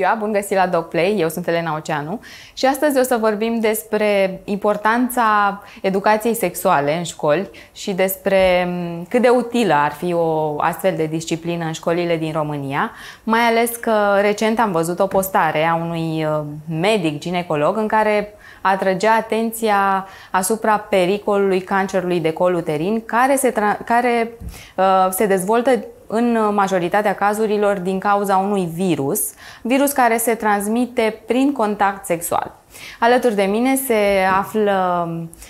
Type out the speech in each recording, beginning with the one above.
ziua, bun găsit la DocPlay, eu sunt Elena Oceanu. Și astăzi o să vorbim despre importanța educației sexuale în școli și despre mm, cât de utilă ar fi o astfel de disciplină în școlile din România, mai ales că recent am văzut o postare a unui uh, medic ginecolog în care atrăgea atenția asupra pericolului cancerului de col uterin care se, care, uh, se dezvoltă în majoritatea cazurilor din cauza unui virus, virus care se transmite prin contact sexual. Alături de mine se află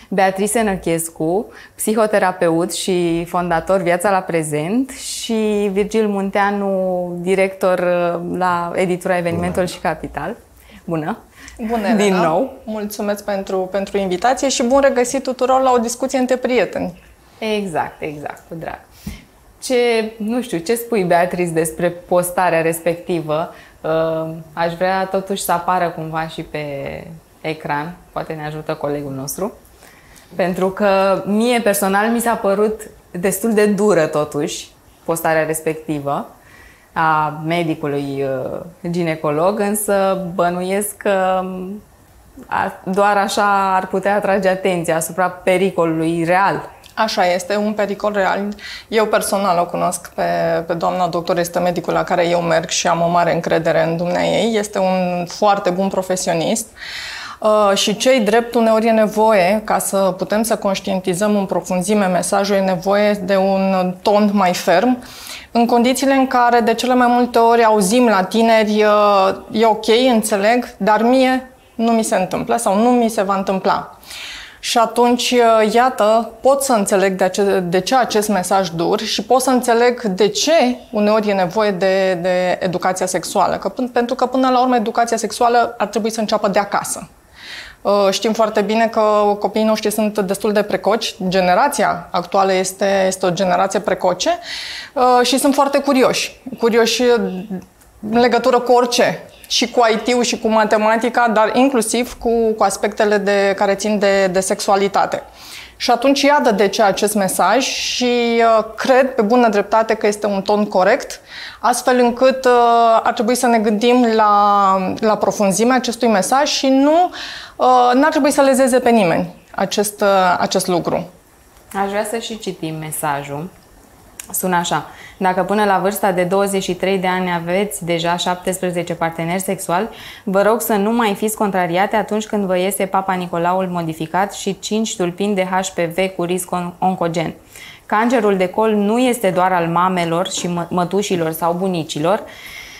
Beatrice Năchescu, psihoterapeut și fondator Viața la Prezent și Virgil Munteanu, director la editura Evenimentul Bună. și Capital. Bună! Bună, Elena. Din nou! Mulțumesc pentru, pentru invitație și bun regăsit tuturor la o discuție între prieteni. Exact, exact, cu drag. Ce, nu știu, ce spui, Beatriz, despre postarea respectivă? Uh, aș vrea totuși să apară cumva și pe ecran, poate ne ajută colegul nostru, pentru că mie personal mi s-a părut destul de dură totuși postarea respectivă a medicului uh, ginecolog, însă bănuiesc că um, doar așa ar putea atrage atenția asupra pericolului real Așa este, un pericol real. Eu personal o cunosc pe, pe doamna doctor, este medicul la care eu merg și am o mare încredere în dumnea ei. Este un foarte bun profesionist. Uh, și cei drept uneori e nevoie, ca să putem să conștientizăm în profunzime mesajul, e nevoie de un ton mai ferm, în condițiile în care de cele mai multe ori auzim la tineri uh, e ok, înțeleg, dar mie nu mi se întâmplă sau nu mi se va întâmpla. Și atunci, uh, iată, pot să înțeleg de, ace- de ce acest mesaj dur și pot să înțeleg de ce uneori e nevoie de, de educația sexuală. Că, pentru că, până la urmă, educația sexuală ar trebui să înceapă de acasă. Uh, știm foarte bine că copiii noștri sunt destul de precoci. Generația actuală este, este o generație precoce uh, și sunt foarte curioși. Curioși în legătură cu orice și cu IT-ul și cu matematica, dar inclusiv cu, cu aspectele de, care țin de, de sexualitate. Și atunci iată de ce acest mesaj și uh, cred pe bună dreptate că este un ton corect, astfel încât uh, ar trebui să ne gândim la, la profunzimea acestui mesaj și nu uh, n-ar trebui să lezeze pe nimeni acest, uh, acest lucru. Aș vrea să și citim mesajul. Sună așa. Dacă până la vârsta de 23 de ani aveți deja 17 parteneri sexuali, vă rog să nu mai fiți contrariate atunci când vă iese Papa Nicolaul modificat și 5 tulpini de HPV cu risc oncogen. Cancerul de col nu este doar al mamelor și mătușilor sau bunicilor.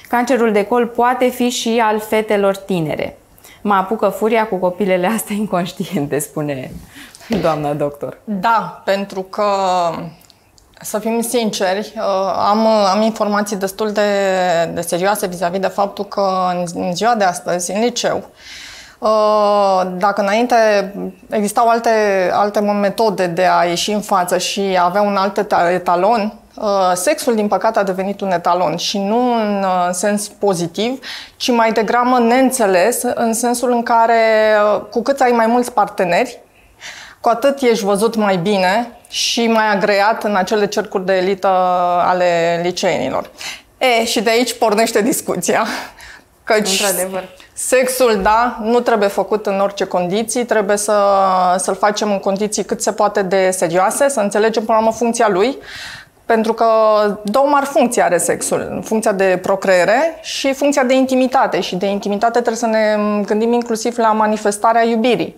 Cancerul de col poate fi și al fetelor tinere. Mă apucă furia cu copilele astea inconștiente, spune doamna doctor. Da, pentru că să fim sinceri, uh, am, am informații destul de, de serioase vis-a-vis de faptul că în ziua de astăzi, în liceu, uh, dacă înainte existau alte, alte metode de a ieși în față și avea un alt etalon, uh, sexul, din păcate, a devenit un etalon și nu în sens pozitiv, ci mai degrabă neînțeles, în sensul în care cu cât ai mai mulți parteneri, cu atât ești văzut mai bine și mai agreat în acele cercuri de elită ale liceenilor. E, și de aici pornește discuția. Căci Într-adevăr. sexul, da, nu trebuie făcut în orice condiții, trebuie să, să-l facem în condiții cât se poate de serioase, să înțelegem până la urmă funcția lui, pentru că două mari funcții are sexul. Funcția de procreere și funcția de intimitate. Și de intimitate trebuie să ne gândim inclusiv la manifestarea iubirii.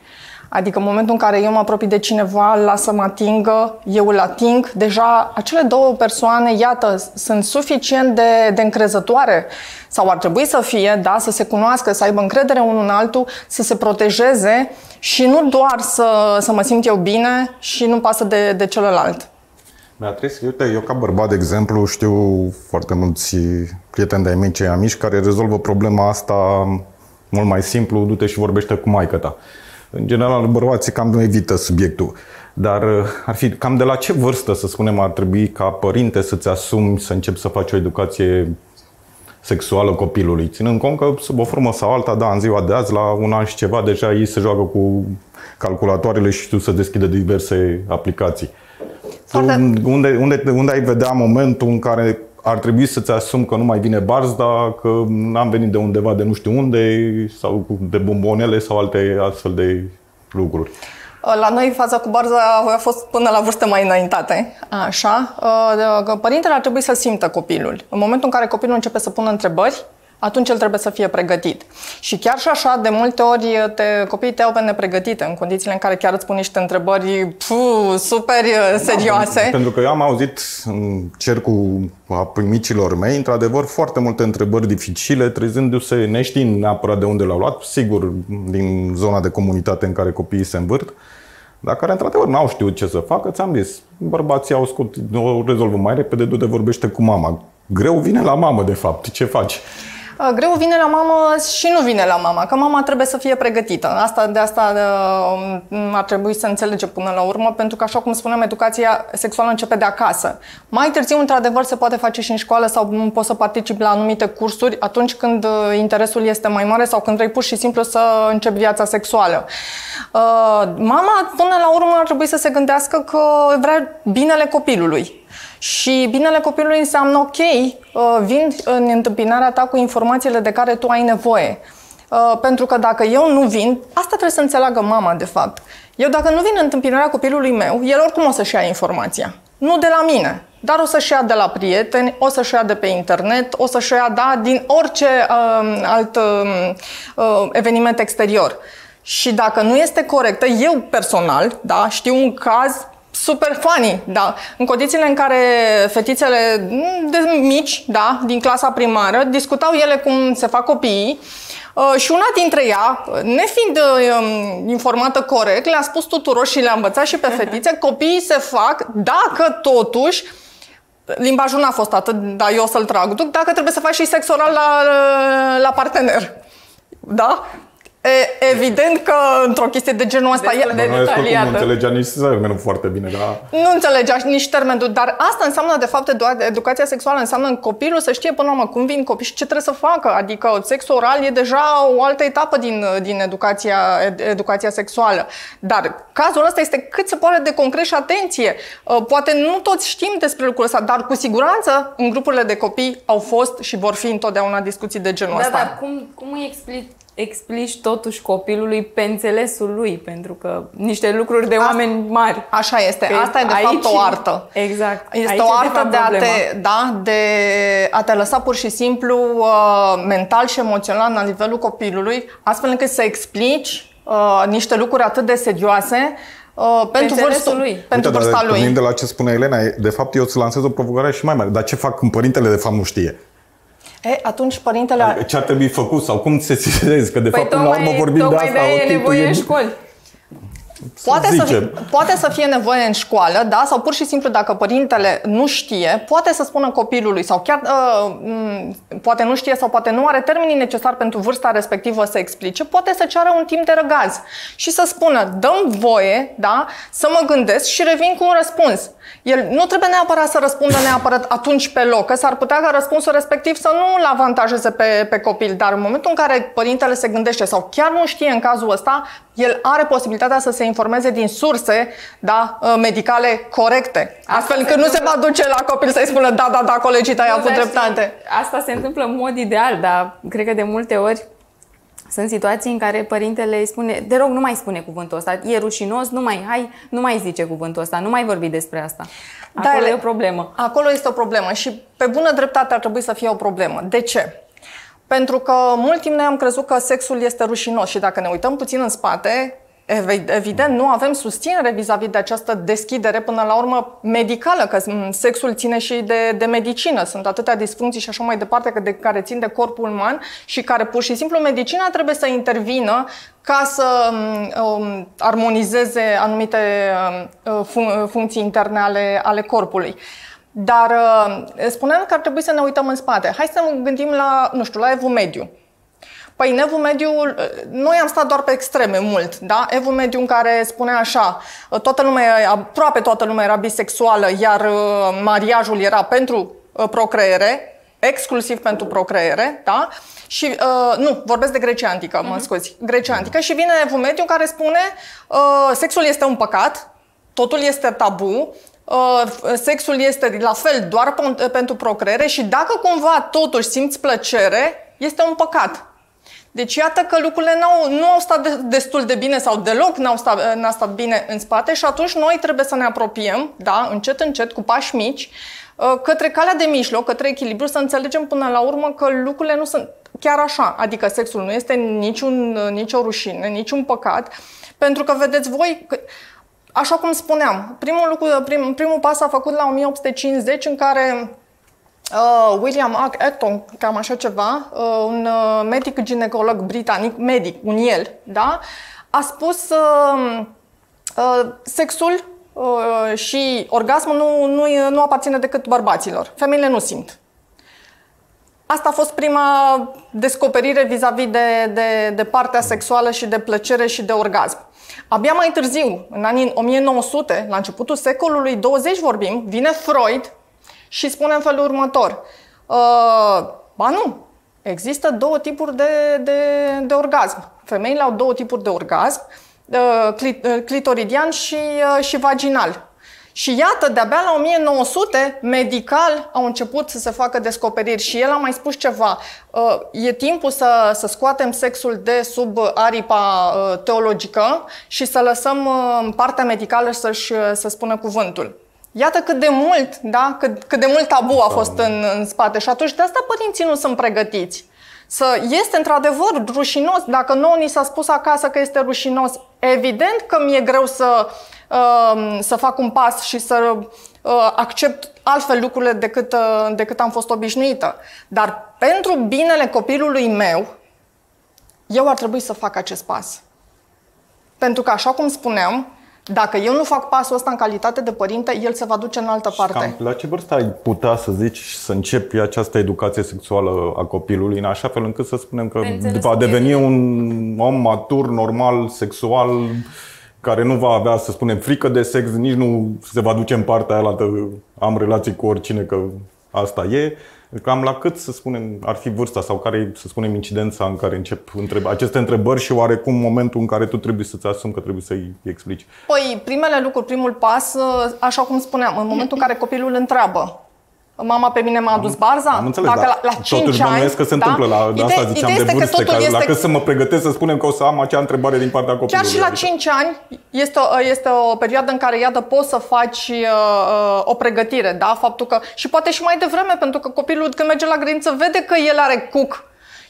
Adică în momentul în care eu mă apropii de cineva, lasă să mă atingă, eu îl ating, deja acele două persoane, iată, sunt suficient de, de încrezătoare sau ar trebui să fie, da, să se cunoască, să aibă încredere unul în altul, să se protejeze și nu doar să, să mă simt eu bine și nu pasă de, de celălalt. Beatrice, uite, eu ca bărbat, de exemplu, știu foarte mulți prieteni de-ai mei cei amici care rezolvă problema asta mult mai simplu, du-te și vorbește cu maică ta. În general, bărbații cam nu evită subiectul. Dar uh, ar fi cam de la ce vârstă, să spunem, ar trebui ca părinte să-ți asumi să începi să faci o educație sexuală copilului, ținând cont că sub o formă sau alta, da, în ziua de azi, la un an și ceva, deja ei se joacă cu calculatoarele și tu să deschide diverse aplicații. Tu, unde, unde, unde ai vedea momentul în care ar trebui să-ți asumi că nu mai vine barzda, că n-am venit de undeva de nu știu unde, sau de bombonele sau alte astfel de lucruri. La noi faza cu barza a fost până la vârste mai înaintate. Așa. Că părintele ar trebui să simtă copilul. În momentul în care copilul începe să pună întrebări, atunci el trebuie să fie pregătit. Și chiar și așa, de multe ori, te, copiii te au pe nepregătite, în condițiile în care chiar îți pun niște întrebări puh, super uh, serioase. Da, pentru că eu am auzit în cercul a micilor mei, într-adevăr, foarte multe întrebări dificile, trezându-se neștiind neapărat de unde le-au luat, sigur, din zona de comunitate în care copiii se învârt, dar care, într-adevăr, n-au știut ce să facă, ți-am zis, bărbații au scot, o rezolvă mai repede, du-te vorbește cu mama. Greu vine la mamă, de fapt, ce faci? Greu vine la mamă și nu vine la mama, că mama trebuie să fie pregătită. Asta, de asta uh, ar trebui să înțelege până la urmă, pentru că, așa cum spuneam, educația sexuală începe de acasă. Mai târziu, într-adevăr, se poate face și în școală sau poți să participi la anumite cursuri atunci când uh, interesul este mai mare sau când vrei pur și simplu să începi viața sexuală. Uh, mama, până la urmă, ar trebui să se gândească că vrea binele copilului. Și binele copilului înseamnă, ok, uh, vin în întâmpinarea ta cu informațiile de care tu ai nevoie. Uh, pentru că dacă eu nu vin, asta trebuie să înțeleagă mama, de fapt. Eu dacă nu vin în întâmpinarea copilului meu, el oricum o să-și ia informația. Nu de la mine, dar o să-și ia de la prieteni, o să-și ia de pe internet, o să-și ia, da, din orice uh, alt uh, uh, eveniment exterior. Și dacă nu este corectă, eu personal, da, știu un caz super funny, da. În condițiile în care fetițele mm, de mici, da, din clasa primară, discutau ele cum se fac copiii uh, și una dintre ea, nefiind uh, informată corect, le-a spus tuturor și le-a învățat și pe fetițe, copiii se fac dacă totuși limbajul n-a fost atât, dar eu o să-l trag, dacă trebuie să faci și sex oral la, la partener. Da? E, evident că într-o chestie de genul ăsta e de detaliată. Nu înțelegea nici termenul foarte bine, da? Nu înțelegea nici termenul, dar asta înseamnă de fapt educația sexuală, înseamnă copilul să știe până la urmă cum vin copii și ce trebuie să facă. Adică sexul oral e deja o altă etapă din, din educația, educația sexuală. Dar cazul ăsta este cât se poate de concret și atenție. Uh, poate nu toți știm despre lucrul ăsta, dar cu siguranță în grupurile de copii au fost și vor fi întotdeauna discuții de genul da, ăsta. Dar cum, cum îi explici explici totuși copilului pe înțelesul lui, pentru că niște lucruri de oameni mari. Așa este. Că Asta e de aici, fapt o artă. Exact. Este aici o artă de, de, a te, da, de a te lăsa pur și simplu uh, mental și emoțional la nivelul copilului, astfel încât să explici uh, niște lucruri atât de serioase Uh, pentru vârsta lui. Pentru Uite, vârsta lui. de la ce spune Elena, de fapt eu îți lansez o provocare și mai mare. Dar ce fac când părintele de fapt nu știe? E, atunci părintele... Ce ar trebui făcut sau cum se sesizezi? Că de păi fapt, până la urmă vorbim de asta. de e nevoie în școli. Poate să, fie, poate să fie nevoie în școală, da? Sau pur și simplu dacă părintele nu știe, poate să spună copilului sau chiar uh, m- poate nu știe sau poate nu are termenii necesari pentru vârsta respectivă să explice, poate să ceară un timp de răgaz și să spună, dăm voie, da? Să mă gândesc și revin cu un răspuns. El nu trebuie neapărat să răspundă neapărat atunci pe loc, că s-ar putea ca răspunsul respectiv să nu îl avantajeze pe, pe copil, dar în momentul în care părintele se gândește sau chiar nu știe în cazul ăsta, el are posibilitatea să se informeze din surse da, ă, medicale corecte. Astfel încât nu se va duce la copil să-i spună da, da, da, colegii tăi au avut dreptate. Asta se întâmplă în mod ideal, dar cred că de multe ori sunt situații în care părintele îi spune, de rog, nu mai spune cuvântul ăsta, e rușinos, nu mai, hai, nu mai zice cuvântul ăsta, nu mai vorbi despre asta. Acolo da, e o problemă. Acolo este o problemă și pe bună dreptate ar trebui să fie o problemă. De ce? Pentru că mult timp noi am crezut că sexul este rușinos și dacă ne uităm puțin în spate, Evident, nu avem susținere vis-a-vis de această deschidere până la urmă medicală, că sexul ține și de, de medicină. Sunt atâtea disfuncții și așa mai departe că de, care țin de corpul uman și care pur și simplu medicina trebuie să intervină ca să um, armonizeze anumite um, fun- funcții interne ale, ale corpului. Dar uh, spuneam că ar trebui să ne uităm în spate. Hai să ne gândim la, nu știu, la evul mediu. Păi în evul mediu, noi am stat doar pe extreme mult, da? Evul mediu în care spunea așa, toată lumea, aproape toată lumea era bisexuală, iar uh, mariajul era pentru uh, procreere, exclusiv pentru procreere, da? Și, uh, nu, vorbesc de Grecia Antică, uh-huh. mă mhm. scuzi, Grecia Antică și vine Evul Mediu care spune uh, sexul este un păcat, totul este tabu, uh, sexul este la fel doar pentru procreere și dacă cumva totuși simți plăcere, este un păcat. Deci iată că lucrurile n-au, nu au stat destul de bine sau deloc n-au stat, n-a stat bine în spate și atunci noi trebuie să ne apropiem, da, încet, încet, cu pași mici, uh, către calea de mijloc, către echilibru, să înțelegem până la urmă că lucrurile nu sunt chiar așa. Adică sexul nu este niciun, nicio rușine, niciun păcat, pentru că vedeți voi, așa cum spuneam, primul, lucru, prim, primul pas a făcut la 1850 în care Uh, William Acton, cam așa ceva, uh, un uh, medic ginecolog britanic, medic, un el, da, a spus uh, uh, sexul uh, și orgasmul nu, nu, nu aparține decât bărbaților. Femeile nu simt. Asta a fost prima descoperire vis-a-vis de, de, de partea sexuală și de plăcere și de orgasm. Abia mai târziu, în anii 1900, la începutul secolului 20 vorbim, vine Freud și spune în felul următor. Uh, ba nu, există două tipuri de, de, de orgasm. Femeile au două tipuri de orgasm, uh, uh clitoridian și, uh, și vaginal. Și iată, de-abia la 1900, medical au început să se facă descoperiri și el a mai spus ceva. Uh, e timpul să, să scoatem sexul de sub aripa uh, teologică și să lăsăm uh, partea medicală să-și, să spună cuvântul. Iată cât de mult, da? cât, cât de mult tabu a fost în, în spate și atunci de asta părinții nu sunt pregătiți. Să este într-adevăr rușinos. Dacă nouă ni s-a spus acasă că este rușinos, evident că mi-e greu să, uh, să fac un pas și să uh, accept altfel lucrurile decât, uh, decât am fost obișnuită. Dar pentru binele copilului meu, eu ar trebui să fac acest pas. Pentru că, așa cum spuneam, dacă eu nu fac pasul ăsta în calitate de părinte, el se va duce în altă parte. Cam la ce vârstă ai putea să zici să începi această educație sexuală a copilului, în așa fel încât să spunem că va deveni un om matur, normal, sexual, care nu va avea, să spunem, frică de sex, nici nu se va duce în partea aia la am relații cu oricine, că asta e, Cam la cât, să spunem, ar fi vârsta sau care e, să spunem, incidența în care încep întreb- aceste întrebări și oarecum momentul în care tu trebuie să-ți asumi că trebuie să-i explici? Păi, primele lucruri, primul pas, așa cum spuneam, în momentul în care copilul întreabă Mama pe mine m-a adus barza? Am înțeles, Dacă la, la 5 Totuși ani, că se da? întâmplă la Ide- asta ziceam de vârste, că, este... la cât să mă pregătesc să spunem că o să am acea întrebare din partea copilului. Chiar și la 5 adică. ani este o, este o perioadă în care, iată, poți să faci uh, uh, o pregătire, da? Faptul că, și poate și mai devreme, pentru că copilul când merge la grădiniță vede că el are cuc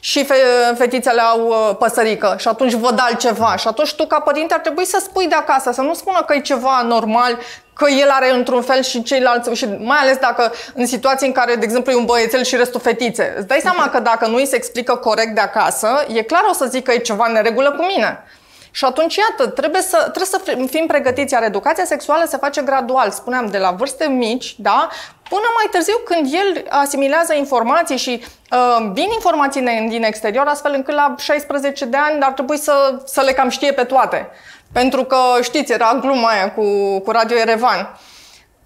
și fe, fetițele au uh, păsărică și atunci văd altceva și atunci tu ca părinte ar trebui să spui de acasă, să nu spună că e ceva normal, că el are într-un fel și ceilalți, și mai ales dacă în situații în care, de exemplu, e un băiețel și restul fetițe. Îți dai seama că dacă nu îi se explică corect de acasă, e clar o să zic că e ceva în neregulă cu mine. Și atunci, iată, trebuie să, trebuie să fim pregătiți, iar educația sexuală se face gradual, spuneam, de la vârste mici, da, până mai târziu când el asimilează informații și uh, vin informații din exterior, astfel încât la 16 de ani ar trebui să, să le cam știe pe toate. Pentru că, știți, era gluma aia cu, cu Radio Erevan.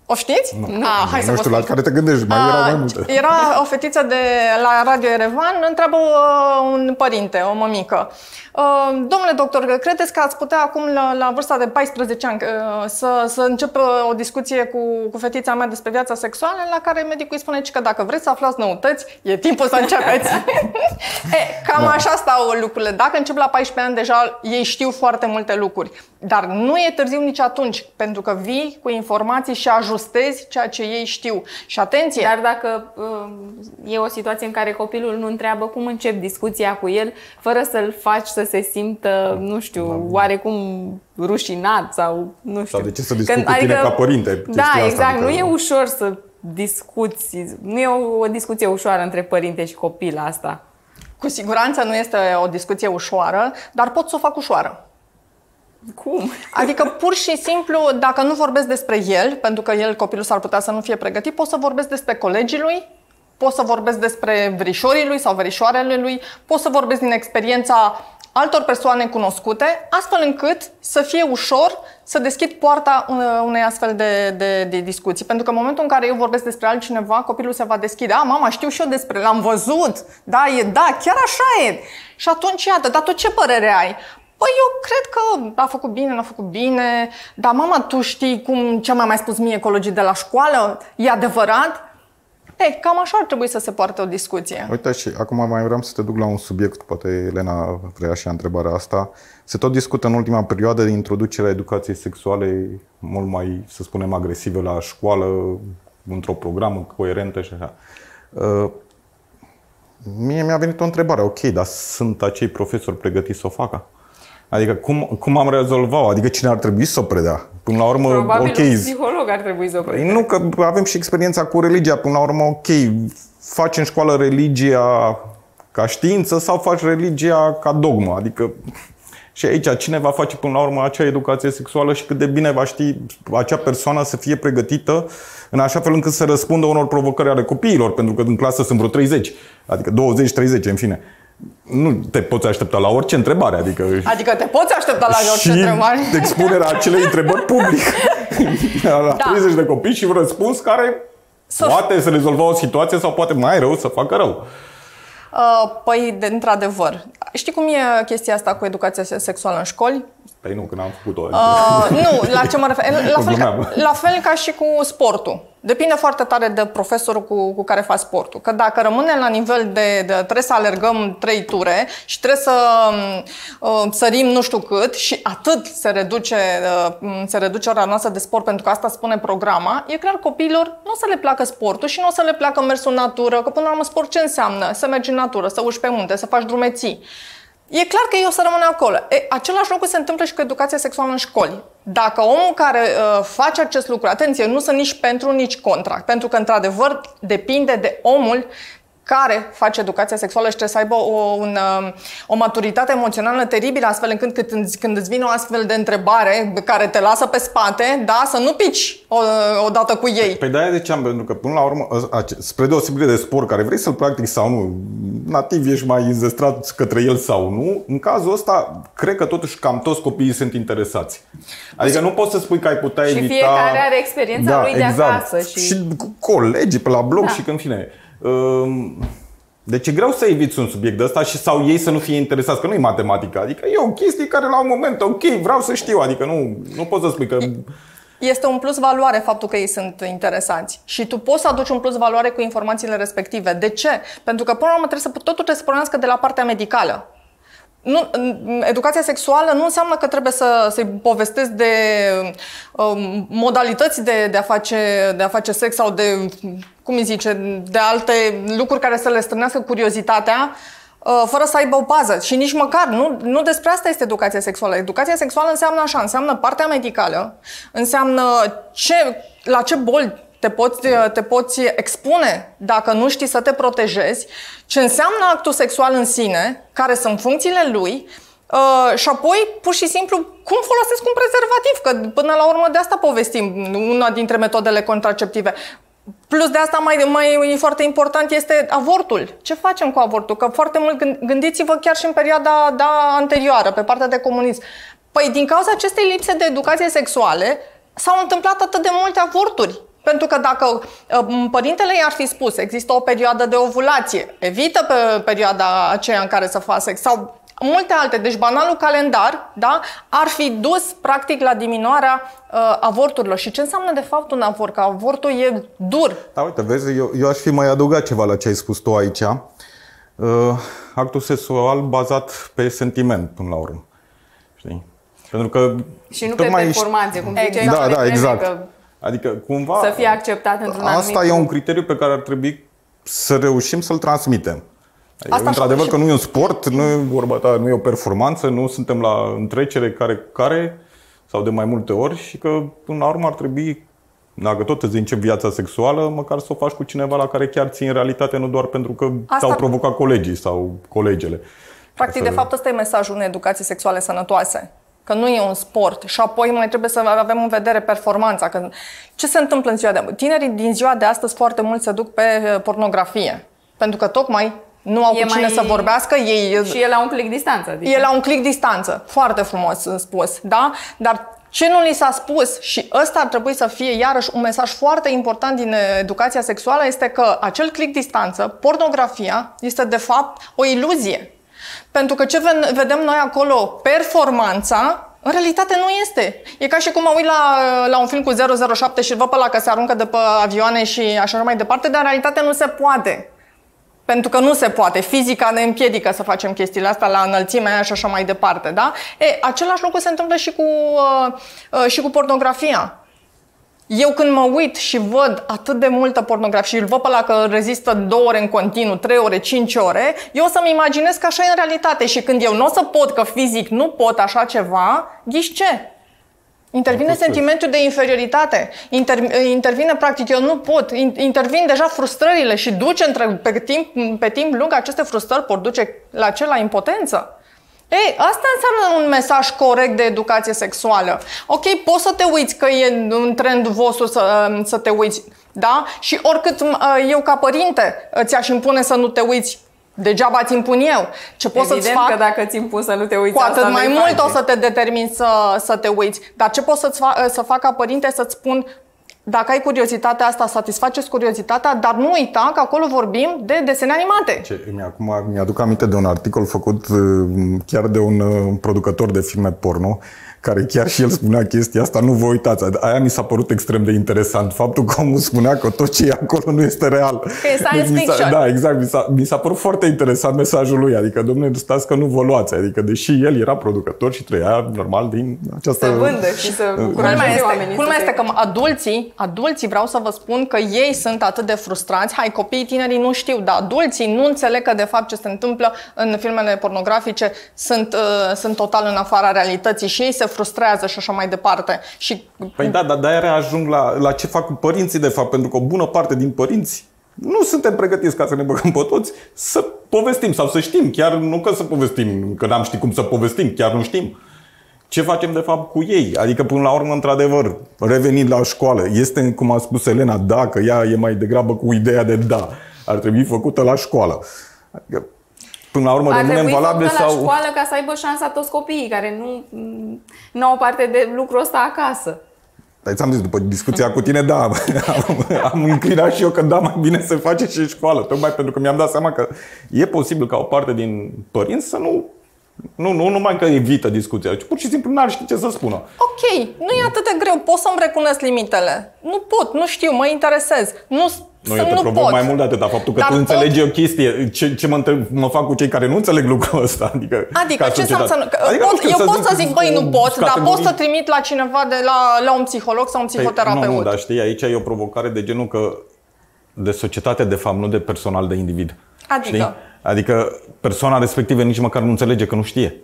O știți? Nu, A, hai nu să știu la care te gândești, mai erau mai multe. Era o fetiță de la Radio Erevan, întreabă uh, un părinte, o mămică. Uh, domnule doctor, credeți că ați putea acum la, la vârsta de 14 ani uh, să, să încep o discuție cu, cu fetița mea despre viața sexuală, la care medicul îi spune că dacă vreți să aflați noutăți, e timpul să începeți. e, cam da. așa stau lucrurile. Dacă încep la 14 ani, deja ei știu foarte multe lucruri. Dar nu e târziu nici atunci, pentru că vii cu informații și ajustezi ceea ce ei știu. Și atenție! Dar dacă uh, e o situație în care copilul nu întreabă cum încep discuția cu el, fără să-l faci să se simtă, nu știu, da. oarecum rușinat sau nu știu. Sau de ce să discuți cu adică, tine ca părinte? Da, exact. Adică... Nu e ușor să discuți, nu e o, o discuție ușoară între părinte și copil asta. Cu siguranță nu este o discuție ușoară, dar pot să o fac ușoară. Cum? Adică pur și simplu, dacă nu vorbesc despre el, pentru că el, copilul, s-ar putea să nu fie pregătit, pot să vorbesc despre colegii lui, pot să vorbesc despre verișorii lui sau verișoarele lui, pot să vorbesc din experiența altor persoane cunoscute, astfel încât să fie ușor să deschid poarta unei astfel de, de, de discuții. Pentru că în momentul în care eu vorbesc despre altcineva, copilul se va deschide. A, mama, știu și eu despre, l-am văzut. Da, e, da, chiar așa e. Și atunci, iată, dar tu ce părere ai? Păi eu cred că a făcut bine, n-a făcut bine, dar mama, tu știi cum, ce mai mai spus mie ecologii de la școală? E adevărat? Ei, cam așa ar trebui să se poarte o discuție. Uite și acum mai vreau să te duc la un subiect, poate Elena vrea și întrebarea asta. Se tot discută în ultima perioadă de introducerea educației sexuale mult mai, să spunem, agresive la școală, într-o programă coerentă și așa. Uh, mie mi-a venit o întrebare, ok, dar sunt acei profesori pregătiți să o facă? Adică cum, cum am rezolvat Adică cine ar trebui să o predea? Până la urmă, Probabil ok. un psiholog ar trebui să o Păi nu, că avem și experiența cu religia. Până la urmă, ok, faci în școală religia ca știință sau faci religia ca dogmă. Adică și aici cine va face până la urmă acea educație sexuală și cât de bine va ști acea persoană să fie pregătită în așa fel încât să răspundă unor provocări ale copiilor, pentru că în clasă sunt vreo 30, adică 20-30 în fine. Nu te poți aștepta la orice întrebare, adică... Adică te poți aștepta la orice și întrebare. expunerea acelei întrebări public. la Da. 30 de copii și un răspuns care Să- poate să rezolva o situație sau poate mai rău să facă rău. Uh, Păi, de, într-adevăr. Știi cum e chestia asta cu educația sexuală în școli? Păi nu, când am făcut-o. Uh, nu, la ce mă refer? La fel, ca, Glumeam. la fel ca și cu sportul. Depinde foarte tare de profesorul cu, cu care faci sportul. Că dacă rămâne la nivel de, de trebuie să alergăm trei ture și trebuie să uh, sărim nu știu cât și atât se reduce, uh, se reduce ora noastră de sport pentru că asta spune programa, e clar copiilor nu o să le placă sportul și nu o să le placă mersul în natură, că până la urmă sport ce înseamnă? Să mergi în natură, să urci pe munte, să faci drumeții. E clar că ei o să rămână acolo. E, același lucru se întâmplă și cu educația sexuală în școli. Dacă omul care uh, face acest lucru, atenție, nu sunt nici pentru, nici contra, pentru că, într-adevăr, depinde de omul care face educația sexuală și trebuie să aibă o, un, uh, o maturitate emoțională teribilă, astfel încât când, când îți vine o astfel de întrebare care te lasă pe spate, da, să nu pici o, odată cu ei. Păi de-aia ziceam, pentru că până la urmă, ace- spre deosebire de sport care vrei să-l practici sau nu, nativ ești mai înzestrat către el sau nu, în cazul ăsta, cred că totuși cam toți copiii sunt interesați. Adică nu poți să spui că ai putea Și evita... fiecare are experiența lui de acasă și- și cu colegii pe la blog Da. și că în fine. Um, Deci e greu să eviți un subiect de ăsta și sau ei să nu fie interesați, că nu e matematică. Adică e o chestie care la un moment, ok, vreau să știu, adică nu, nu poți să spui că... Este un plus valoare faptul că ei sunt interesați. Și tu poți să aduci un plus valoare cu informațiile respective. De ce? Pentru că până la urmă trebuie să, totul trebuie să pornească de la partea medicală. Nu, în- educația sexuală nu înseamnă că trebuie să, să-i povestesc de um, modalități de, de, a face, de a face sex sau de, cum îi zice, de alte lucruri care să le strânească curiozitatea uh, fără să aibă o bază. Și nici măcar, nu, nu despre asta este educația sexuală. Educația sexuală înseamnă așa, înseamnă partea medicală, înseamnă ce, la ce boli te poți, te poți expune dacă nu știi să te protejezi, ce înseamnă actul sexual în sine, care sunt funcțiile lui, Uh, și apoi, pur și simplu, cum folosesc un prezervativ? Că până la urmă de asta povestim, una dintre metodele contraceptive. Plus de asta, mai, mai foarte important este avortul. Ce facem cu avortul? Că foarte mult gând- gândiți-vă chiar și în perioada da, anterioară, pe partea de comunism. Păi din cauza acestei lipse de educație sexuale s-au întâmplat atât de multe avorturi. Pentru că dacă uh, părintele i-ar fi spus, există o perioadă de ovulație, evită pe perioada aceea în care să facă sex sau multe alte, deci banalul calendar, da, ar fi dus practic la diminuarea uh, avorturilor. Și ce înseamnă de fapt un avort? Că avortul e dur. Da, uite, vezi, eu, eu aș fi mai adăugat ceva la ce ai spus tu aici. Uh, actul sexual bazat pe sentiment, până la urmă. Știi? Pentru că... Și nu pe tocmai- performanțe, cum ziceai Da, mai da, devreme, exact. că Adică cumva... să fie acceptat într-un anumit Asta e un criteriu pe care ar trebui să reușim să-l transmitem. Adică, Asta într-adevăr și- că nu e un sport, nu e, vorba ta, nu e o performanță, nu suntem la întrecere care care sau de mai multe ori și că până la urmă ar trebui, dacă tot îți încep viața sexuală, măcar să o faci cu cineva la care chiar ții în realitate, nu doar pentru că Asta- ți-au provocat colegii sau colegele. Practic, de fapt, ăsta e mesajul unei educații sexuale sănătoase. Că nu e un sport și apoi mai trebuie să avem în vedere performanța. Că ce se întâmplă în ziua de Tinerii din ziua de astăzi foarte mult se duc pe eh, pornografie. Pentru că tocmai nu au E cu cine mai- să vorbească, ei și e la un click distanță. Adică. E la un click distanță. Foarte frumos spus, da? Dar ce nu li s-a spus și ăsta ar trebui să fie iarăși un mesaj foarte important din eh, educația sexuală este că acel click distanță, pornografia, este de fapt o iluzie. Pentru că ce vedem noi acolo, performanța, în realitate nu este. E ca și cum mă uit la, la un film cu 007 și văd pe la că se aruncă de pe avioane și așa mai departe, dar în realitate nu se poate. Pentru că nu se poate. Fizica ne împiedică să facem chestiile astea la înălțimea aia și așa mai departe. Da? E, același lucru se întâmplă și cu, uh, uh, și cu pornografia. Eu când mă uit și văd atât de multă pornografie și îl văd pe la că rezistă două ore în continuu, trei ore, cinci ore, eu o să-mi imaginez că așa e în realitate și când eu nu o să pot, că fizic nu pot așa ceva, ghiși ce? Intervine sentimentul de inferioritate, inter, intervine practic eu nu pot, intervin deja frustrările și duce între, pe, timp, pe timp lung aceste frustrări pot duce la ce? La impotență. Ei, asta înseamnă un mesaj corect de educație sexuală. Ok, poți să te uiți că e un trend vostru să, să te uiți, da? Și oricât eu ca părinte ți-aș impune să nu te uiți Degeaba ți impun eu. Ce pot să-ți fac? că dacă ți impun să nu te uiți, cu atât mai mult face. o să te determin să, să te uiți. Dar ce pot să-ți fa- să fac ca părinte să-ți spun dacă ai curiozitatea asta, satisfaceți curiozitatea, dar nu uita că acolo vorbim de desene animate. Ce, acum mi-aduc aminte de un articol făcut uh, chiar de un uh, producător de filme porno, care chiar și el spunea chestia asta, nu vă uitați. Aia mi s-a părut extrem de interesant. Faptul că omul spunea că tot ce e acolo nu este real. Că e science deci, fiction. Da, exact. Mi s-a, mi s-a părut foarte interesant mesajul lui. Adică, domnule, stați că nu vă luați. Adică, deși el era producător și trăia normal din această... Să vândă și să culmea este, culmea este că adulții, adulții, vreau să vă spun că ei sunt atât de frustrați. Hai, copiii tinerii nu știu, dar adulții nu înțeleg că de fapt ce se întâmplă în filmele pornografice sunt, uh, sunt total în afara realității și ei se frustrează și așa mai departe. Și... Păi da, dar de-aia ajung la, la ce fac părinții de fapt, pentru că o bună parte din părinți nu suntem pregătiți ca să ne băgăm pe toți să povestim sau să știm, chiar nu că să povestim, că n-am ști cum să povestim, chiar nu știm. Ce facem de fapt cu ei? Adică până la urmă, într-adevăr, revenind la școală, este, cum a spus Elena, da, că ea e mai degrabă cu ideea de da, ar trebui făcută la școală. Adică până la urmă rămânem valabile sau... la școală ca să aibă șansa toți copiii care nu, nu au parte de lucrul ăsta acasă. Dar ți-am zis, după discuția cu tine, da, am, am înclinat și eu că da, mai bine se face și în școală. Tocmai pentru că mi-am dat seama că e posibil ca o parte din părinți să nu nu, nu numai că evită discuția, ci pur și simplu n-ar ști ce să spună. Ok, nu e atât de greu, pot să-mi recunosc limitele. Nu pot, nu știu, mă interesez. Nu nu, eu te nu provoc pot. mai mult de atâta. Faptul că Dar tu pot... înțelegi o chestie, ce, ce mă, întreb, mă fac cu cei care nu înțeleg lucrul ăsta. Adică, adică ce să adică, pot, știu, Eu pot să zic, băi, nu pot, categorii... dar pot să trimit la cineva de la, la un psiholog sau un păi, psihoterapeut. Păi, nu, nu, dar știi, aici e o provocare de genul că de societate, de fapt, nu de personal, de individ. Adică? Știi? Adică persoana respectivă nici măcar nu înțelege că nu știe.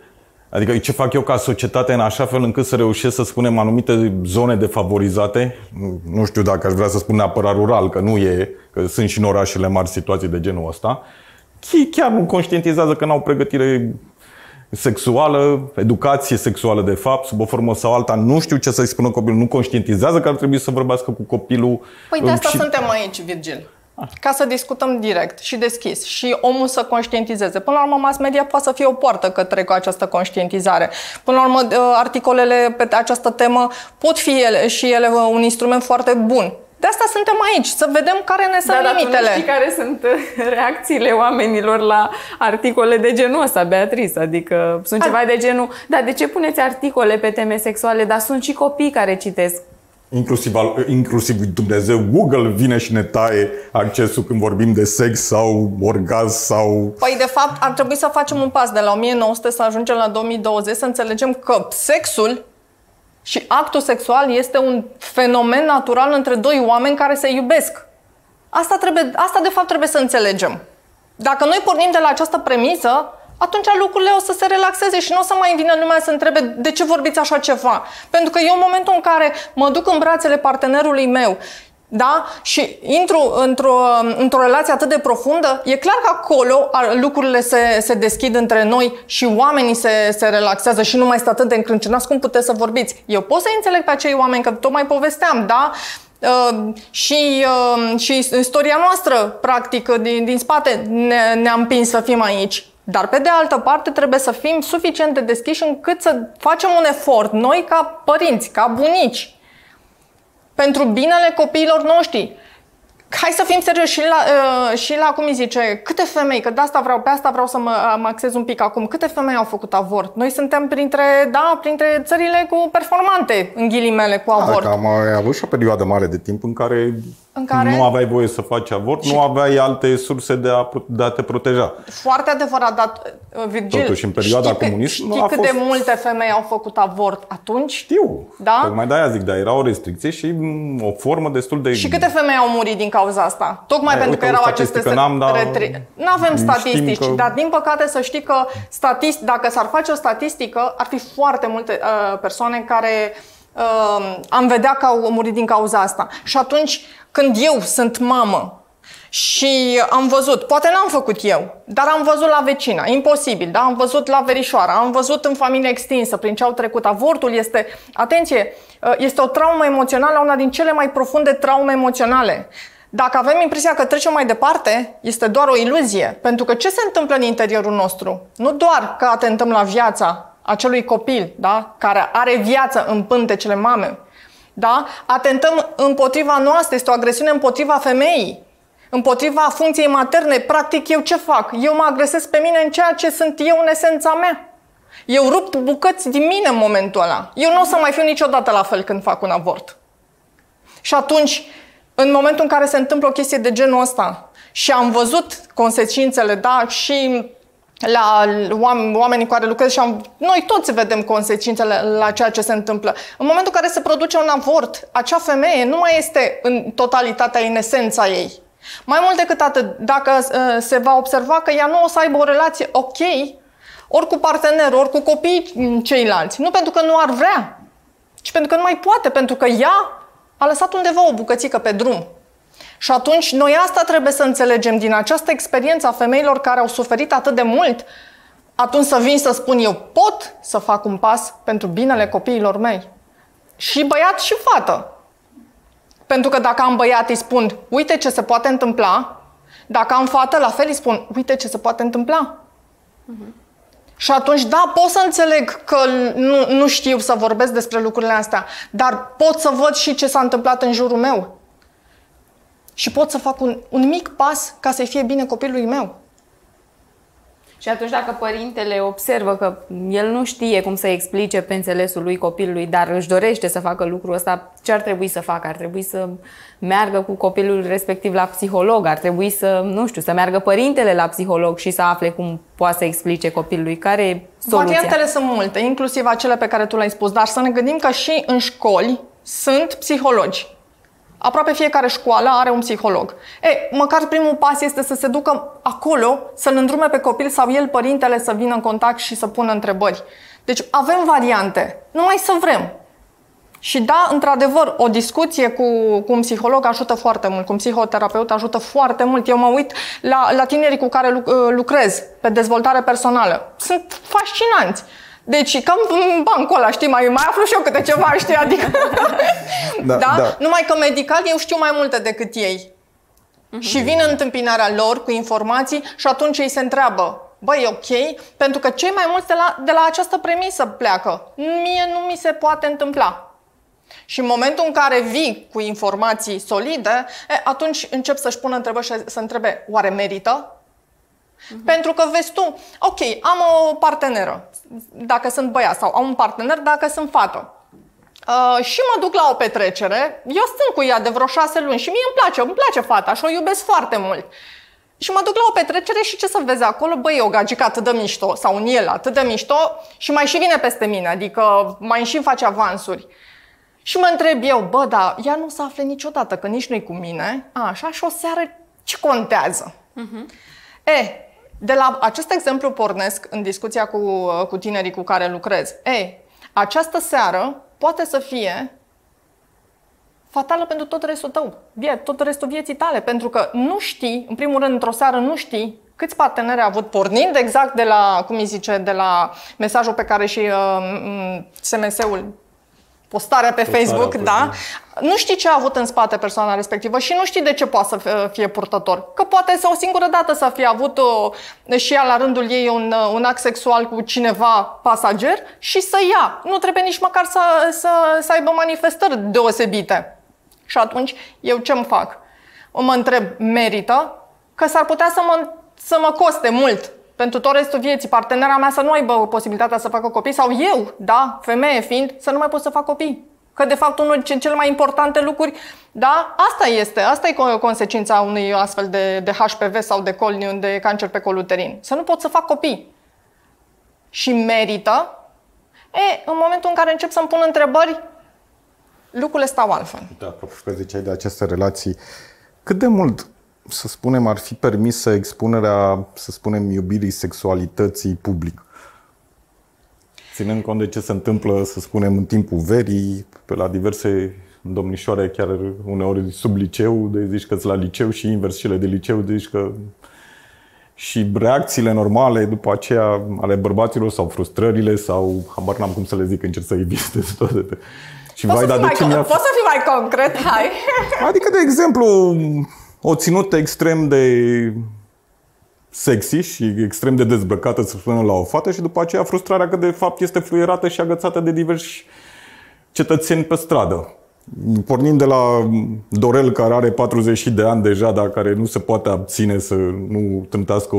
Adică ce fac eu ca societate în așa fel încât să reușesc să spunem anumite zone defavorizate, nu știu dacă aș vrea să spun neapărat rural, că nu e, că sunt și în orașele mari situații de genul ăsta, chiar nu conștientizează că n-au pregătire sexuală, educație sexuală de fapt, sub o formă sau alta, nu știu ce să-i spună copilul, nu conștientizează că ar trebui să vorbească cu copilul. Păi de asta și... suntem aici, Virgil ca să discutăm direct și deschis și omul să conștientizeze. Până la urmă, mass media poate să fie o poartă către această conștientizare. Până la urmă, ă, articolele pe această temă pot fi ele și ele un instrument foarte bun. De asta suntem aici, să vedem care ne sunt da, limitele. Da, știi care sunt ă, reacțiile oamenilor la articole de genul ăsta, Beatrice. Adică sunt A... ceva de genul, da, de ce puneți articole pe teme sexuale? Dar sunt și copii care citesc inclusiv, al, inclusiv Dumnezeu, Google vine și ne taie accesul când vorbim de sex sau orgazm sau... Păi, de fapt, ar trebui să facem un pas de la 1900 să ajungem la 2020 să înțelegem că sexul și actul sexual este un fenomen natural între doi oameni care se iubesc. Asta, trebuie, asta de fapt trebuie să înțelegem. Dacă noi pornim de la această premisă, atunci lucrurile o să se relaxeze și nu o să mai vină lumea să întrebe de ce vorbiți așa ceva. Pentru că eu în momentul în care mă duc în brațele partenerului meu da? Și intru într-o, într-o relație atât de profundă, e clar că acolo lucrurile se, se deschid între noi și oamenii se, se relaxează și nu mai stă atât de încrâncenați cum puteți să vorbiți. Eu pot să înțeleg pe acei oameni, că tocmai povesteam, da? Uh, și, uh, și istoria noastră, practic, din, din spate ne, ne-a împins să fim aici. Dar pe de altă parte trebuie să fim suficient de deschiși încât să facem un efort, noi ca părinți, ca bunici, pentru binele copiilor noștri. hai să fim serioși și la, uh, și la, cum îi zice, câte femei, că de asta vreau, pe asta vreau să mă, mă axez un pic acum, câte femei au făcut avort? Noi suntem printre, da, printre țările cu performante, în ghilimele, cu avort. Da, am avut și o perioadă mare de timp în care, În care- nu aveai voie să faci avort, nu aveai alte surse de a, de a te proteja. Foarte adevărat, dar, uh, Virgil, Totuși, în perioada știi, că- comunismului știi a cât fost- de multe femei au făcut avort atunci? Știu. Da? Tocmai de-aia zic, dar era o restricție și mm, o formă destul de... Și câte femei au murit din cauza asta? Tocmai Ai, pentru uite, că o erau aceste statistică n-am, dar Nu avem știm statistici, că- dar din păcate să știi că statist, dacă s-ar face o statistică, ar fi foarte multe uh, persoane care uh, am vedea că au murit din cauza asta. Și atunci, când eu sunt mamă și am văzut, poate n-am făcut eu, dar am văzut la vecina, imposibil, da? Am văzut la verișoara, am văzut în familie extinsă, prin ce au trecut. Avortul este, atenție, uh, este o traumă emoțională, una din cele mai profunde traume emoționale. Dacă avem impresia că trecem mai departe, este doar o iluzie. Pentru că ce se întâmplă în interiorul nostru? Nu doar că atentăm la viața acelui copil, da? care are viață în pântecele mamei, da? atentăm împotriva noastră, este o agresiune împotriva femeii, împotriva funcției materne. Practic, eu ce fac? Eu mă agresez pe mine în ceea ce sunt eu în esența mea. Eu rup bucăți din mine în momentul ăla. Eu nu o să mai fiu niciodată la fel când fac un avort. Și atunci, în momentul în care se întâmplă o chestie de genul ăsta și am văzut consecințele, da, și la oam- oamenii cu care lucrez și am, noi toți vedem consecințele la ceea ce se întâmplă. În momentul în care se produce un avort, acea femeie nu mai este în totalitatea, în esența ei. Mai mult decât atât, dacă uh, se va observa că ea nu o să aibă o relație ok, ori cu partenerul, ori cu copiii ceilalți. Nu pentru că nu ar vrea, ci pentru că nu mai poate, pentru că ea a lăsat undeva o bucățică pe drum. Și atunci noi asta trebuie să înțelegem din această experiență a femeilor care au suferit atât de mult, atunci să vin să spun eu pot să fac un pas pentru binele copiilor mei. Și băiat și fată. Pentru că dacă am băiat îi spun uite ce se poate întâmpla, dacă am fată la fel îi spun uite ce se poate întâmpla. Și atunci, da, pot să înțeleg că nu, nu știu să vorbesc despre lucrurile astea, dar pot să văd și ce s-a întâmplat în jurul meu. Și pot să fac un, un mic pas ca să-i fie bine copilului meu. Și atunci dacă părintele observă că el nu știe cum să explice pe înțelesul lui copilului, dar își dorește să facă lucrul ăsta, ce ar trebui să facă? Ar trebui să meargă cu copilul respectiv la psiholog, ar trebui să, nu știu, să meargă părintele la psiholog și să afle cum poate să explice copilului care e soluția. Variantele sunt multe, inclusiv acele pe care tu le-ai spus, dar să ne gândim că și în școli sunt psihologi. Aproape fiecare școală are un psiholog. E, măcar primul pas este să se ducă acolo, să-l îndrume pe copil sau el, părintele, să vină în contact și să pună întrebări. Deci avem variante, numai să vrem. Și da, într-adevăr, o discuție cu, cu un psiholog ajută foarte mult, cu un psihoterapeut ajută foarte mult. Eu mă uit la, la tinerii cu care lu- lucrez pe dezvoltare personală. Sunt fascinanți. Deci, cam în bancul ăla, știi, mai, mai aflu și eu câte ceva, știi, adică... Da, da? da. Numai că medical eu știu mai multe decât ei. Și vin în întâmpinarea lor cu informații și atunci ei se întreabă, băi, e ok? Pentru că cei mai mulți de la, de la această premisă pleacă. Mie nu mi se poate întâmpla. Și în momentul în care vii cu informații solide, e, atunci încep să-și pună întrebări și să întrebe, oare merită? Pentru că vezi tu, ok, am o parteneră, dacă sunt băiat, sau am un partener dacă sunt fată. Uh, și mă duc la o petrecere, eu stând cu ea de vreo șase luni și mie îmi place, îmi place fata și o iubesc foarte mult. Și mă duc la o petrecere și ce să vezi acolo? Băi, e o gagică atât de mișto, sau un el atât de mișto și mai și vine peste mine, adică mai și face avansuri. Și mă întreb eu, bă, dar ea nu se afle niciodată, că nici nu-i cu mine, a, așa, și o seară ce contează? Uh-huh. E, de la acest exemplu pornesc în discuția cu, cu tinerii cu care lucrez. E, această seară poate să fie fatală pentru tot restul tău, vie, tot restul vieții tale, pentru că nu știi, în primul rând, într-o seară nu știi câți parteneri ai avut, pornind exact de la, cum îi zice, de la mesajul pe care și uh, SMS-ul postarea pe Postarea Facebook, pe da? Nu știi ce a avut în spate persoana respectivă și nu știi de ce poate să fie- fie purtător. Că poate să o singură dată să fie avut o, și ea la rândul ei un, un act sexual cu cineva pasager și să ia. Nu trebuie nici măcar să, să, să aibă manifestări deosebite. Și atunci, eu ce-mi fac? mă întreb, merită? Că s-ar putea să mă, să mă coste mult pentru tot restul vieții, partenera mea să nu aibă posibilitatea să facă copii sau eu, da, femeie fiind, să nu mai pot să fac copii. Că de fapt unul din cele mai importante lucruri, da, asta este, asta e consecința unui astfel de, de HPV sau de, col, de cancer pe col uterin. Să nu pot să fac copii. Și merită, e, în momentul în care încep să-mi pun întrebări, lucrurile stau altfel. Da, apropo că ziceai de aceste relații, cât de mult, să spunem, ar fi permisă expunerea, să spunem, iubirii sexualității public? Ținând cont de ce se întâmplă, să spunem, în timpul verii, pe la diverse domnișoare, chiar uneori sub liceu, de zici că la liceu și invers cele de liceu, de zici că și reacțiile normale după aceea ale bărbaților sau frustrările sau habar n-am cum să le zic, încerc să evitez toate. Și poți, vai, să, de ce mi-a... poți să fii mai concret, hai! Adică, de exemplu, o ținută extrem de sexy și extrem de dezbrăcată, să spunem, la o fată și după aceea frustrarea că de fapt este fluierată și agățată de diversi cetățeni pe stradă. Pornind de la Dorel, care are 40 de ani deja, dar care nu se poate abține să nu trântească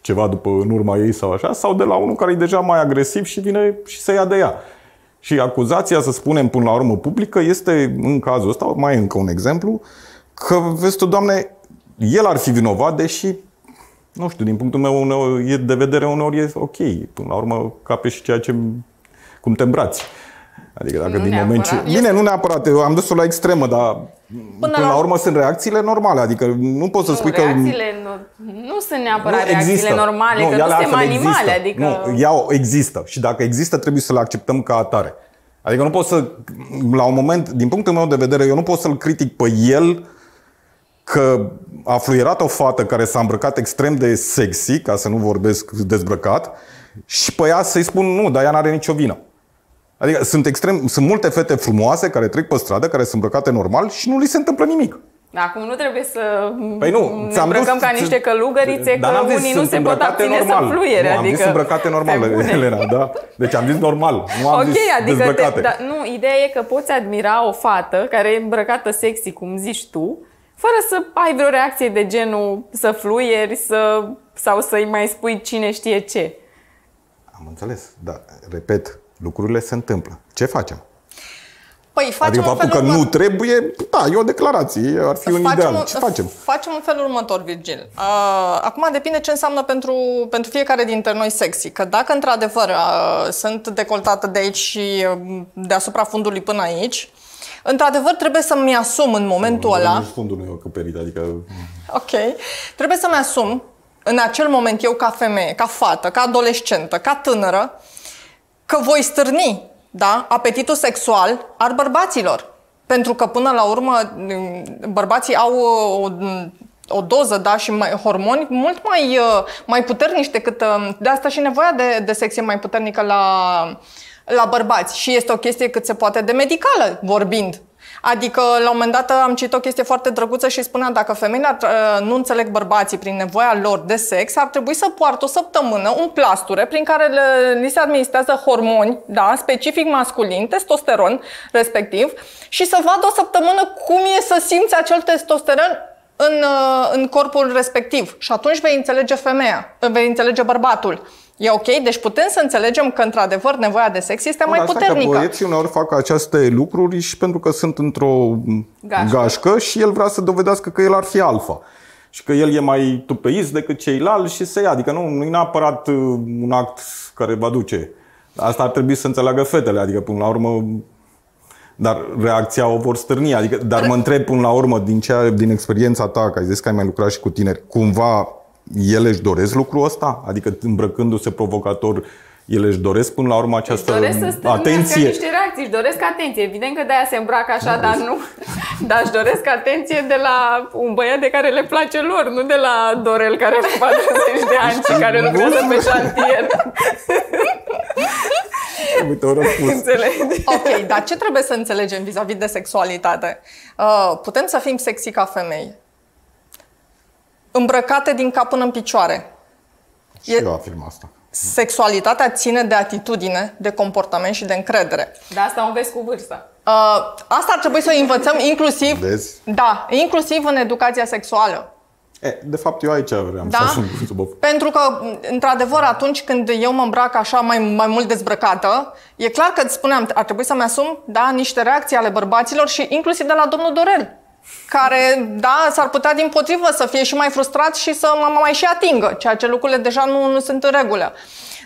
ceva după în urma ei sau așa, sau de la unul care e deja mai agresiv și vine și se ia de ea. Și acuzația, să spunem, până la urmă publică, este, în cazul ăsta, mai încă un exemplu, că, vezi tu, Doamne, el ar fi vinovat, deși, nu știu, din punctul meu de vedere, uneori e ok. Până la urmă, cape și ceea ce, cum te îmbrați. Adică dacă nu din neapărat. moment ce... Bine, nu neapărat, eu am dus-o la extremă, dar până, până la... la urmă sunt reacțiile normale. Adică nu poți să nu, spui reacțiile că... Nu, nu sunt neapărat nu reacțiile există. normale, nu, că nu suntem animale. Adică... Nu, ea există și dacă există trebuie să le acceptăm ca atare. Adică nu pot să, la un moment, din punctul meu de vedere, eu nu pot să-l critic pe el că a fluierat o fată care s-a îmbrăcat extrem de sexy, ca să nu vorbesc dezbrăcat, și pe ea să-i spun nu, dar ea n-are nicio vină. Adică sunt, extrem, sunt multe fete frumoase care trec pe stradă, care sunt îmbrăcate normal și nu li se întâmplă nimic. Acum nu trebuie să păi nu, ne îmbrăcăm dus, ca niște călugărițe, că unii zis, nu se pot abține normal. să fluiere. Nu, am adică, zis îmbrăcate normal, Elena, da? Deci am zis normal, nu am okay, zis adică dezbrăcate. Te, da, nu, ideea e că poți admira o fată care e îmbrăcată sexy, cum zici tu, fără să ai vreo reacție de genul să fluieri să, sau să-i mai spui cine știe ce. Am înțeles, dar repet, lucrurile se întâmplă. Ce facem? Păi facem adică faptul că urmă... nu trebuie, da, e o declarație, ar fi un facem ideal. Ce facem? Facem în felul următor, Virgil. Uh, acum depinde ce înseamnă pentru, pentru fiecare dintre noi sexy. Că dacă într-adevăr uh, sunt decoltată de aici și uh, deasupra fundului până aici, într-adevăr trebuie să-mi asum în momentul nu, ăla... fundul nu e acoperit, adică... Ok. Trebuie să-mi asum în acel moment eu ca femeie, ca fată, ca adolescentă, ca tânără, că voi stârni da, apetitul sexual al bărbaților. Pentru că până la urmă bărbații au o, o doză da, și mai, hormoni mult mai, mai puternici decât... De asta și nevoia de, de sex e mai puternică la, la bărbați. Și este o chestie cât se poate de medicală vorbind. Adică, la un moment dat, am citit o chestie foarte drăguță și spunea dacă femeile uh, nu înțeleg bărbații prin nevoia lor de sex, ar trebui să poartă o săptămână un plasture prin care le, li se administrează hormoni, da, specific masculin, testosteron respectiv, și să vadă o săptămână cum e să simți acel testosteron în, uh, în corpul respectiv. Și atunci vei înțelege femeia, vei înțelege bărbatul. E ok? Deci putem să înțelegem că, într-adevăr, nevoia de sex este mai puternică. Că băieții uneori fac aceste lucruri și pentru că sunt într-o gașcă. gașcă și el vrea să dovedească că el ar fi alfa. Și că el e mai tupeist decât ceilalți și se ia. Adică nu, nu e neapărat uh, un act care va duce. Asta ar trebui să înțeleagă fetele. Adică, până la urmă, dar reacția o vor stârni. Adică, dar mă întreb până la urmă, din, cea, din experiența ta, că ai zis că ai mai lucrat și cu tineri, cumva ele își doresc lucrul ăsta? Adică îmbrăcându-se provocator, ele își doresc până la urmă această își doresc să atenție? niște reacții, își doresc atenție. Evident că de-aia se îmbracă așa, dar nu. Dar își doresc atenție de la un băiat de care le place lor, nu de la Dorel care are 40 de ani și care lucrează pe șantier. Uite, o Înțelegi? Ok, dar ce trebuie să înțelegem vis-a-vis de sexualitate? Uh, putem să fim sexy ca femei îmbrăcate din cap până în picioare. Și e... eu afirm asta. Sexualitatea ține de atitudine, de comportament și de încredere. De asta o vezi cu vârsta. Uh, asta ar trebui să o învățăm inclusiv, Vezi? da, inclusiv în educația sexuală. E, de fapt, eu aici vreau Da? să ajung sub o... Pentru că, într-adevăr, atunci când eu mă îmbrac așa mai, mai mult dezbrăcată, e clar că îți spuneam, ar trebui să-mi asum da, niște reacții ale bărbaților și inclusiv de la domnul Dorel care, da, s-ar putea din potrivă să fie și mai frustrat și să mă mai și atingă, ceea ce lucrurile deja nu, nu sunt în regulă.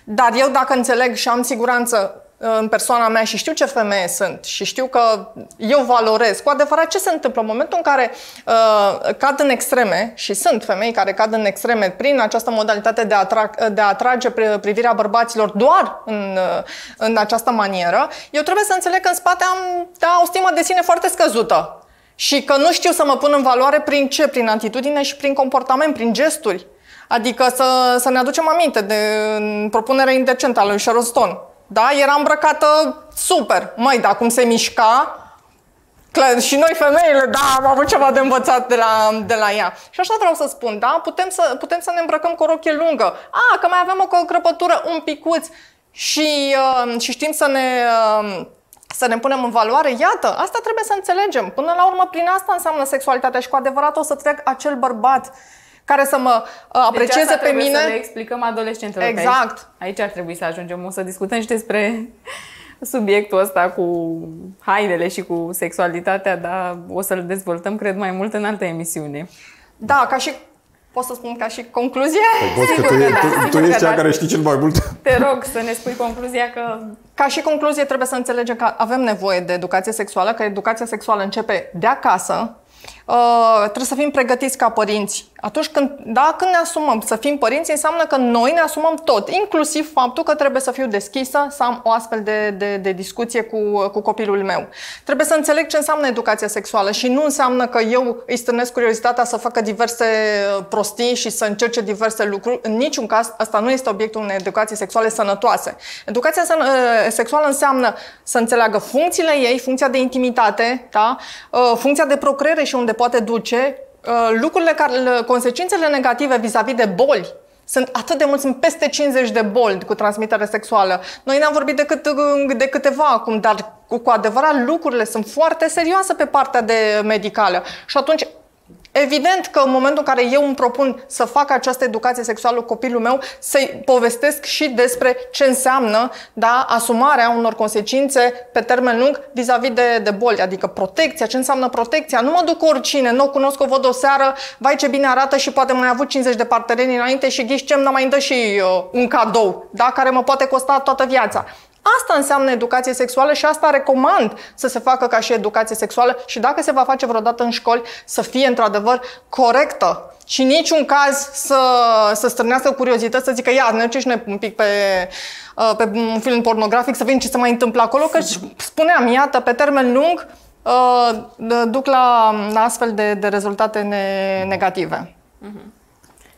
Dar eu dacă înțeleg și am siguranță uh, în persoana mea și știu ce femeie sunt și știu că eu valorez cu adevărat ce se întâmplă în momentul în care uh, cad în extreme și sunt femei care cad în extreme prin această modalitate de a, atra- de a atrage pri- privirea bărbaților doar în, uh, în această manieră, eu trebuie să înțeleg că în spate am da, o stimă de sine foarte scăzută și că nu știu să mă pun în valoare prin ce? Prin atitudine și prin comportament, prin gesturi. Adică să, să ne aducem aminte de în propunerea indecentă a lui Sharon Stone. Da? Era îmbrăcată super. Măi, dar cum se mișca, Clar, și noi femeile, da, am avut ceva de învățat de la, de la ea. Și așa vreau să spun, da, putem să, putem să ne îmbrăcăm cu o rochie lungă. A, că mai avem o crăpătură un picuț și, uh, și știm să ne... Uh, să ne punem în valoare, iată, asta trebuie să înțelegem. Până la urmă, prin asta înseamnă sexualitatea și cu adevărat o să trec acel bărbat care să mă uh, aprecieze deci asta pe trebuie mine. să le explicăm adolescentelor. că Exact. Aici, aici ar trebui să ajungem. O să discutăm și despre subiectul ăsta cu hainele și cu sexualitatea, dar o să-l dezvoltăm, cred, mai mult în altă emisiune. Da, ca și pot să spun ca și concluzie. Poți că tu, Sigur că e- da, tu, sigur tu că ești cea da. care știi cel mai mult. Te rog să ne spui concluzia că Ca și concluzie trebuie să înțelegem că avem nevoie de educație sexuală, că educația sexuală începe de acasă. Uh, trebuie să fim pregătiți ca părinți. Atunci când, da, când ne asumăm să fim părinți, înseamnă că noi ne asumăm tot, inclusiv faptul că trebuie să fiu deschisă, să am o astfel de, de, de discuție cu, cu copilul meu. Trebuie să înțeleg ce înseamnă educația sexuală și nu înseamnă că eu îi stârnesc curiozitatea să facă diverse uh, prostii și să încerce diverse lucruri. În niciun caz, asta nu este obiectul unei educații sexuale sănătoase. Educația săn- uh, sexuală înseamnă să înțeleagă funcțiile ei, funcția de intimitate, da? Uh, funcția de procreere și unde poate duce, uh, lucrurile care, consecințele negative vis-a-vis de boli, sunt atât de mulți, sunt peste 50 de boli cu transmitere sexuală. Noi n-am vorbit decât uh, de câteva acum, dar cu, cu adevărat lucrurile sunt foarte serioase pe partea de medicală. Și atunci Evident că în momentul în care eu îmi propun să fac această educație sexuală cu copilul meu, să-i povestesc și despre ce înseamnă da, asumarea unor consecințe pe termen lung vis-a-vis de, de boli, adică protecția, ce înseamnă protecția. Nu mă duc cu oricine, nu o cunosc, o văd o seară, vai ce bine arată și poate mai avut 50 de parteneri înainte și ghiși ce mai îmi dă și uh, un cadou, da, care mă poate costa toată viața. Asta înseamnă educație sexuală și asta recomand să se facă ca și educație sexuală și dacă se va face vreodată în școli, să fie într-adevăr corectă. Și în niciun caz să, să strânească curiozități, să zică, ia, ne duce și noi un pic pe, uh, pe un film pornografic, să vedem ce se mai întâmplă acolo, că spuneam, iată, pe termen lung, uh, duc la, la astfel de, de rezultate ne, negative.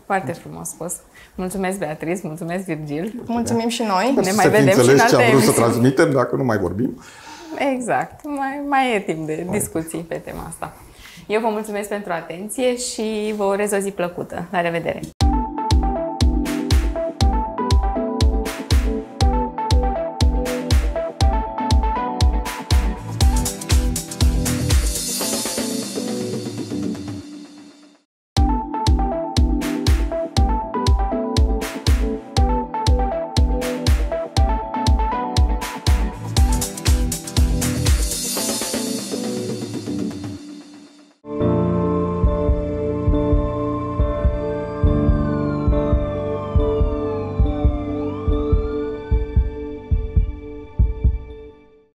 foarte frumos spus. Mulțumesc, Beatriz, mulțumesc, Virgil. Mulțumim și noi. Ne să mai fi vedem și în înțeles ce alte am vrut să emisiuni. transmitem, dacă nu mai vorbim. Exact. Mai, mai e timp de discuții pe tema asta. Eu vă mulțumesc pentru atenție și vă urez o zi plăcută. La revedere!